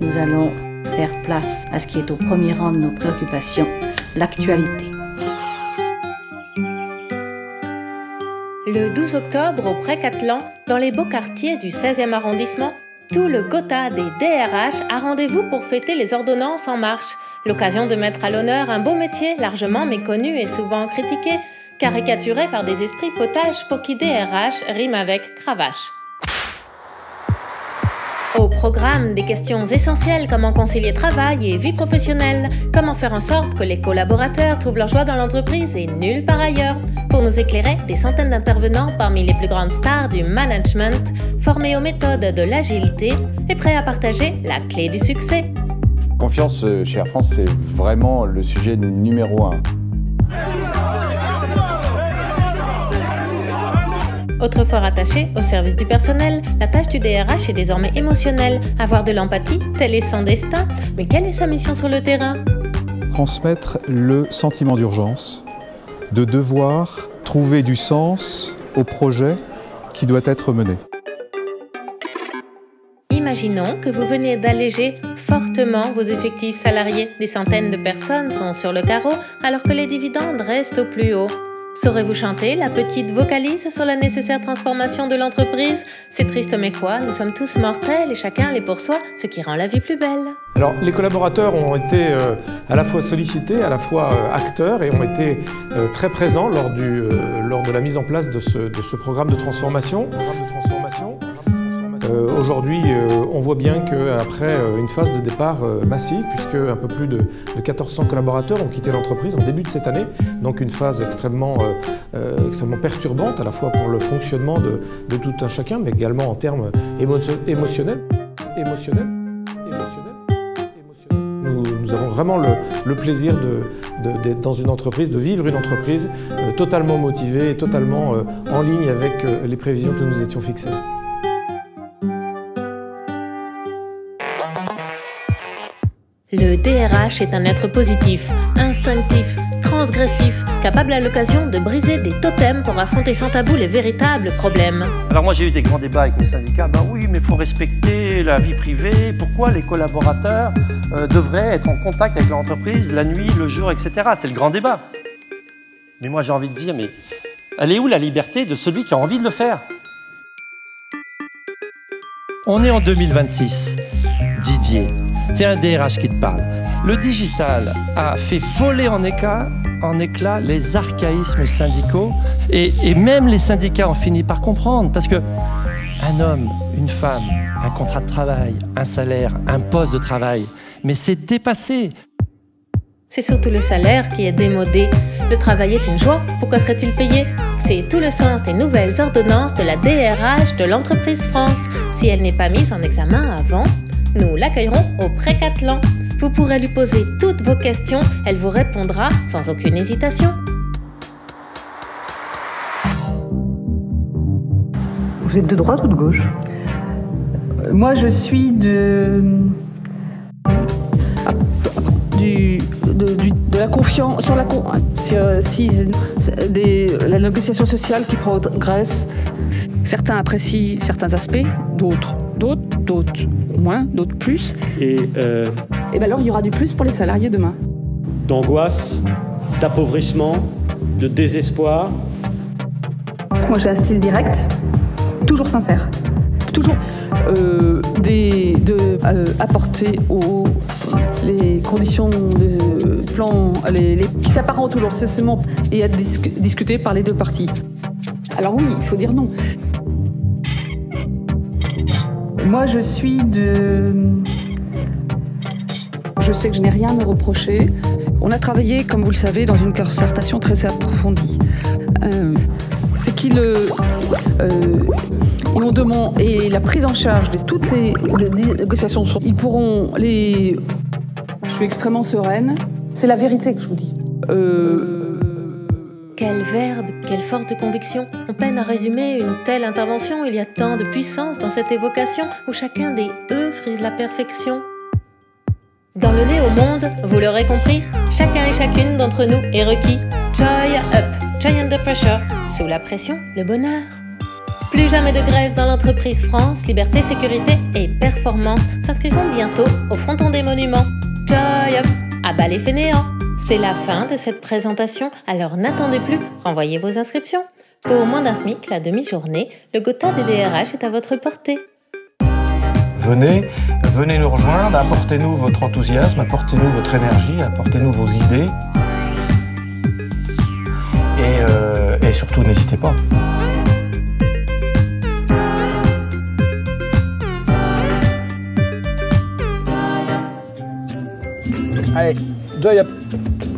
nous allons faire place à ce qui est au premier rang de nos préoccupations, l'actualité. Le 12 octobre, au Pré-Catelan, dans les beaux quartiers du 16e arrondissement, tout le Gotha des DRH a rendez-vous pour fêter les ordonnances en marche. L'occasion de mettre à l'honneur un beau métier largement méconnu et souvent critiqué, caricaturé par des esprits potages pour qui DRH rime avec cravache. Au programme, des questions essentielles comment concilier travail et vie professionnelle, comment faire en sorte que les collaborateurs trouvent leur joie dans l'entreprise et nulle part ailleurs. Pour nous éclairer, des centaines d'intervenants parmi les plus grandes stars du management, formés aux méthodes de l'agilité et prêts à partager la clé du succès. Confiance euh, chez Air France, c'est vraiment le sujet numéro un. Autrefois rattachée au service du personnel, la tâche du DRH est désormais émotionnelle. Avoir de l'empathie, tel est son destin. Mais quelle est sa mission sur le terrain? Transmettre le sentiment d'urgence, de devoir trouver du sens au projet qui doit être mené. Imaginons que vous venez d'alléger fortement vos effectifs salariés. Des centaines de personnes sont sur le carreau alors que les dividendes restent au plus haut. Saurez-vous chanter la petite vocalise sur la nécessaire transformation de l'entreprise? C'est triste mais quoi, nous sommes tous mortels et chacun l'est pour soi, ce qui rend la vie plus belle. Alors les collaborateurs ont été euh, à la fois sollicités, à la fois euh, acteurs et ont été euh, très présents lors, de la mise en place de ce. Programme de transformation. Euh, aujourd'hui, euh, on voit bien qu'après euh, une phase de départ massive, puisque un peu plus de, 1400 collaborateurs ont quitté l'entreprise en début de cette année, donc une phase extrêmement, extrêmement perturbante à la fois pour le fonctionnement de, tout un chacun, mais également en termes émotionnels. émotionnels, Nous, avons vraiment le, plaisir d'être dans une entreprise, de vivre une entreprise totalement motivée totalement en ligne avec les prévisions que nous étions fixées. Le DRH est un être positif, instinctif, transgressif, capable à l'occasion de briser des totems pour affronter sans tabou les véritables problèmes. Alors moi j'ai eu des grands débats avec mes syndicats, ben oui mais il faut respecter la vie privée, pourquoi les collaborateurs euh, devraient être en contact avec l'entreprise la nuit, le jour, etc. C'est le grand débat. Mais moi j'ai envie de dire, mais elle est où la liberté de celui qui a envie de le faire? On est en 2026. Didier, c'est un DRH qui te parle. Le digital a fait voler en éclats en éclat les archaïsmes syndicaux et, même les syndicats ont fini par comprendre parce que un homme, une femme, un contrat de travail, un salaire, un poste de travail, mais c'est dépassé. C'est surtout le salaire qui est démodé. Le travail est une joie, pourquoi serait-il payé? C'est tout le sens des nouvelles ordonnances de la DRH de l'entreprise France. Si elle n'est pas mise en examen avant, nous l'accueillerons au Pré-Catelan. Vous pourrez lui poser toutes vos questions, elle vous répondra sans aucune hésitation. Vous êtes de droite ou de gauche? Moi, je suis de. Du, de, la confiance sur la si, des, la négociation sociale qui progresse. Certains apprécient certains aspects, d'autres d'autres, d'autres moins, d'autres plus. Et, euh, et ben alors il y aura du plus pour les salariés demain. D'angoisse, d'appauvrissement, de désespoir. Moi j'ai un style direct, toujours sincère, toujours euh, des, de euh, apporter aux les conditions de plan, les, les qui s'apparentent au lancement et à discuter par les deux parties. Alors oui, il faut dire non. Moi, je suis de. Je sais que je n'ai rien à me reprocher. On a travaillé, comme vous le savez, dans une concertation très approfondie. Euh, c'est qu'ils euh, ont demandé et la prise en charge de toutes les, négociations, ils pourront les. Je suis extrêmement sereine. C'est la vérité que je vous dis. Euh, quel verbe, quelle force de conviction. On peine à résumer une telle intervention. Il y a tant de puissance dans cette évocation où chacun des E frise la perfection. Dans le nez au monde, vous l'aurez compris, chacun et chacune d'entre nous est requis. Joy up, joy under pressure. Sous la pression, le bonheur. Plus jamais de grève dans l'entreprise France, liberté, sécurité et performance s'inscrivont bientôt au fronton des monuments. Joy up À bas les fainéants C'est la fin de cette présentation, alors n'attendez plus, renvoyez vos inscriptions. Pour moins d'un SMIC, la demi-journée, le Gotha des DRH est à votre portée. Venez, venez nous rejoindre, apportez-nous votre enthousiasme, apportez-nous votre énergie, apportez-nous vos idées. Et, euh, et surtout, n'hésitez pas. Allez, joy up